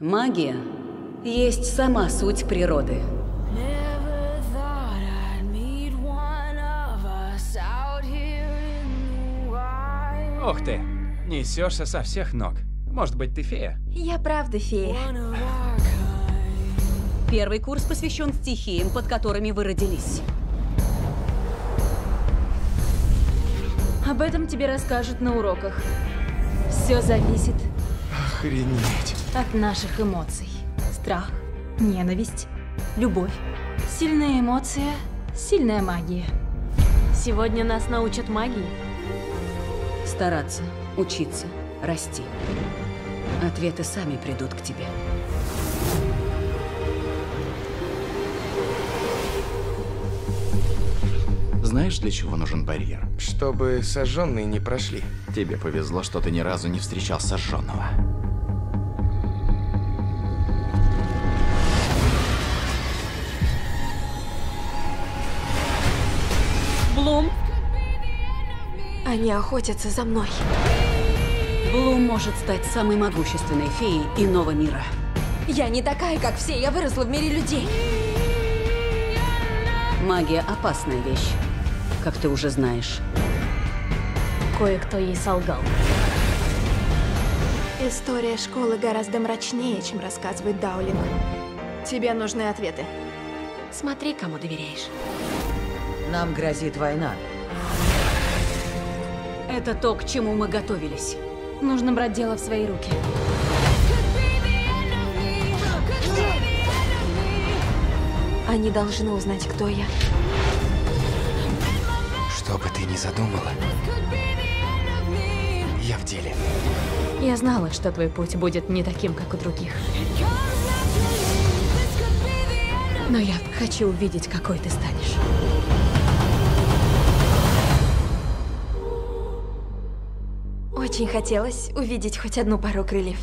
Магия есть сама суть природы. Ух ты, несешься со всех ног. Может быть, ты фея? Я правда фея. Первый курс посвящен стихиям, под которыми вы родились. Об этом тебе расскажут на уроках. Все зависит Охренеть. от наших эмоций. Страх, ненависть, любовь. Сильная эмоция, сильная магия. Сегодня нас научат магии. Стараться, учиться, расти. Ответы сами придут к тебе. Знаешь, для чего нужен барьер? Чтобы сожженные не прошли. Тебе повезло, что ты ни разу не встречал сожженного. Блум. Они охотятся за мной. Блум может стать самой могущественной феей иного мира. Я не такая, как все. Я выросла в мире людей. Магия – опасная вещь, как ты уже знаешь. Кое-кто ей солгал. История школы гораздо мрачнее, чем рассказывает Даулинг. Тебе нужны ответы. Смотри, кому доверяешь. Нам грозит война. Это то, к чему мы готовились. Нужно брать дело в свои руки. Они должны узнать, кто я. Что бы ты ни задумала, я в деле. Я знала, что твой путь будет не таким, как у других. Но я хочу увидеть, какой ты станешь. Очень хотелось увидеть хоть одну пару крыльев.